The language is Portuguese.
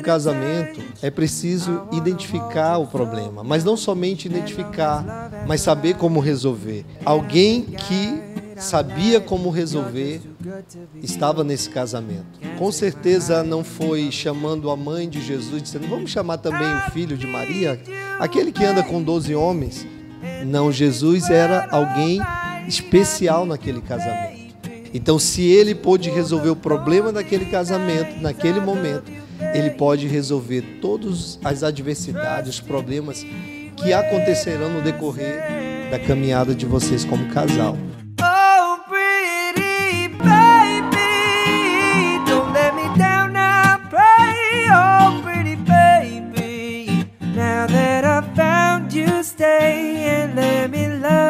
casamento, é preciso identificar o problema, mas não somente identificar, mas saber como resolver. Alguém que sabia como resolver estava nesse casamento. Com certeza não foi chamando a mãe de Jesus, dizendo: Vamos chamar também o filho de Maria, aquele que anda com 12 homens. Não, Jesus era alguém especial naquele casamento. Então, se ele pôde resolver o problema daquele casamento, naquele momento, ele pode resolver todas as adversidades, os problemas que acontecerão no decorrer da caminhada de vocês como casal. stay and